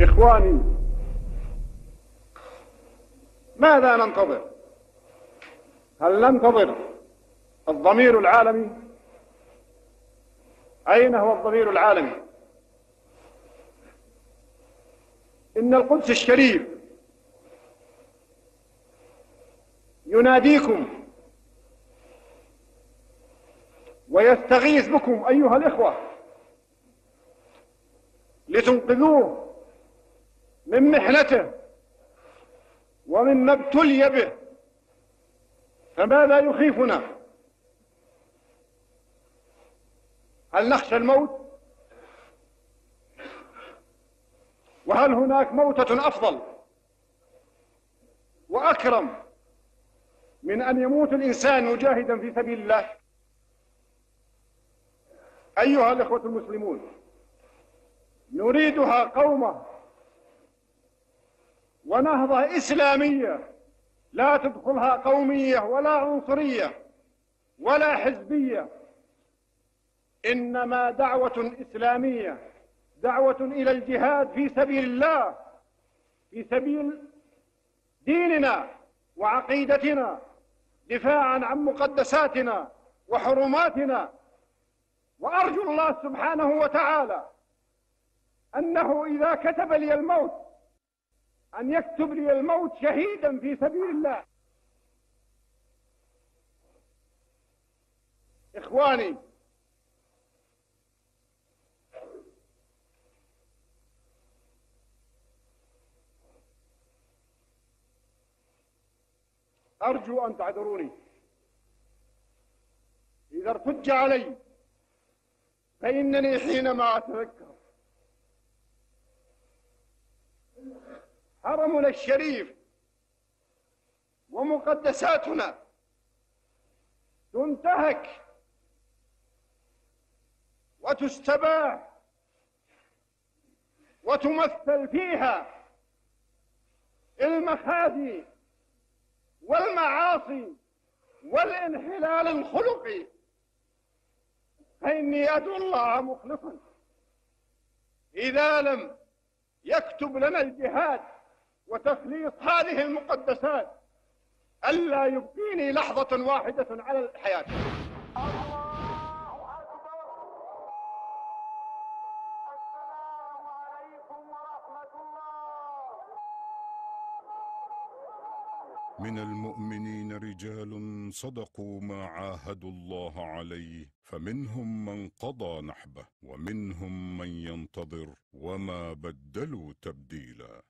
إخواني ماذا ننتظر؟ هل ننتظر الضمير العالمي؟ أين هو الضمير العالمي؟ إن القدس الشريف يناديكم ويستغيث بكم أيها الإخوة لتنقذوه من محنته ومما ابتلي به فماذا يخيفنا؟ هل نخشى الموت؟ وهل هناك موتة أفضل وأكرم من أن يموت الإنسان مجاهدا في سبيل الله؟ أيها الإخوة المسلمون نريدها قومة ونهضة إسلامية لا تدخلها قومية ولا عنصرية ولا حزبية. إنما دعوة إسلامية دعوة إلى الجهاد في سبيل الله في سبيل ديننا وعقيدتنا دفاعا عن مقدساتنا وحرماتنا. وأرجو الله سبحانه وتعالى أنه إذا كتب لي الموت أن يكتب لي الموت شهيدا في سبيل الله. إخواني أرجو أن تعذروني. إذا ارتج علي فإنني حينما أتذكر حرمنا الشريف ومقدساتنا. تنتهك وتستباح وتمثل فيها المخازي والمعاصي والانحلال الخلقي. فإني أدعو الله مخلصا. إذا لم يكتب لنا الجهاد وتخليص هذه المقدسات ألا يبقيني لحظة واحدة على الحياة. من المؤمنين رجال صدقوا ما عاهدوا الله عليه فمنهم من قضى نحبه ومنهم من ينتظر وما بدلوا تبديلا.